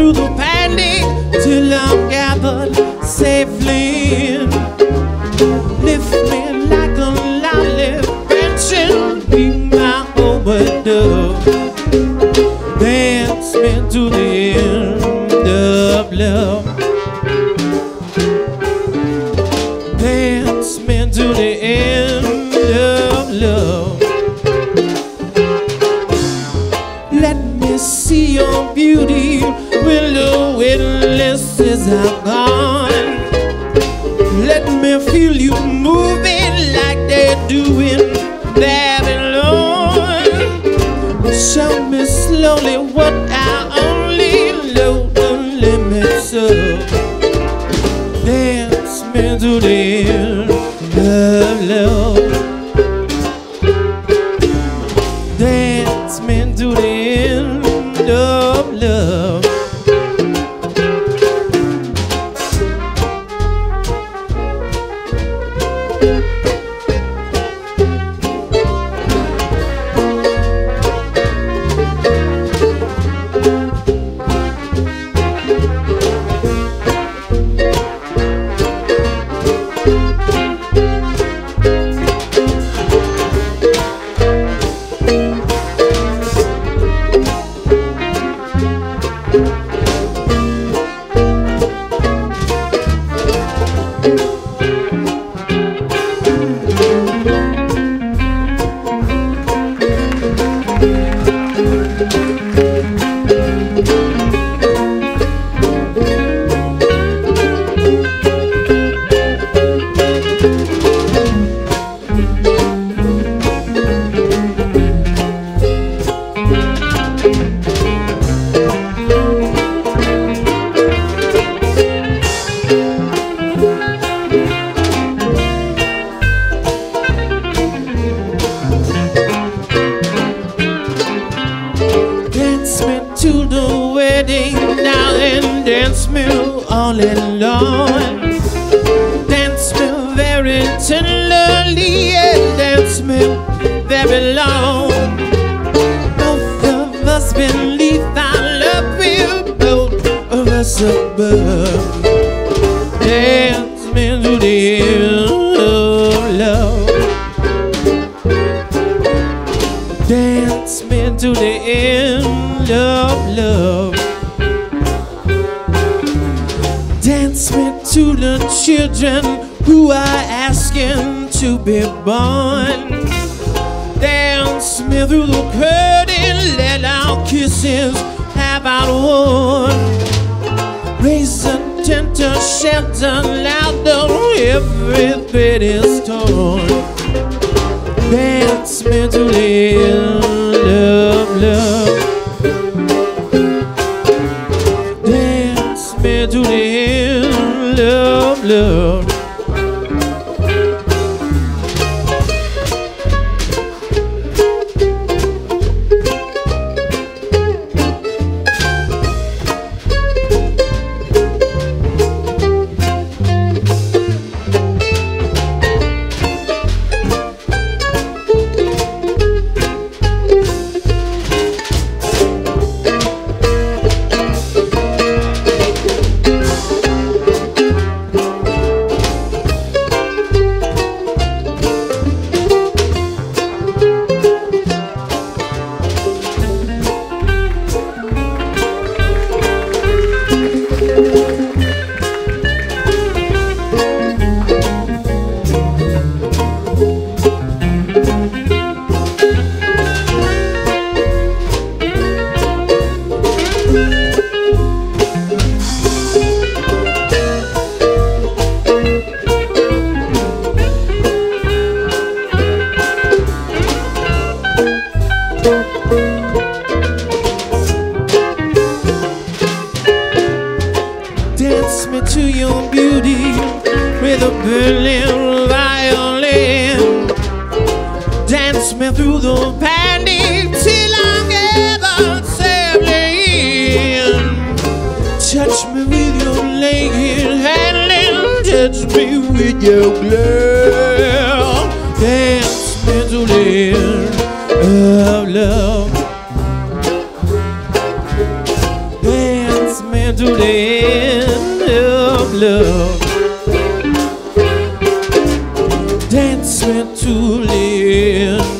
through the panic till I'm gathered safely. Lift me like a lolly pension, be my overdose. Dance me to the end of love. Dance me to the end witnesses are gone. Let me feel you moving like they do in Babylon. Show me slowly what I me all alone. Dance me very tenderly, and dance me very long. Both of us believe our love will both of us above. Dance me to the end of love. Dance me to the end children who are asking to be born. Dance me through the curtain, let our kisses have our one. Raise a tent to shelter louder, every bit is torn. Dance me to the end of love. Dance me to the of love. With a Berlin violin. Dance me through the panic till I'm in. Touch me with your naked hand and touch me with your glove. Dance me to the end of love. Dance dancing to live.